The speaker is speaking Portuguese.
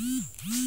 Hum, hum.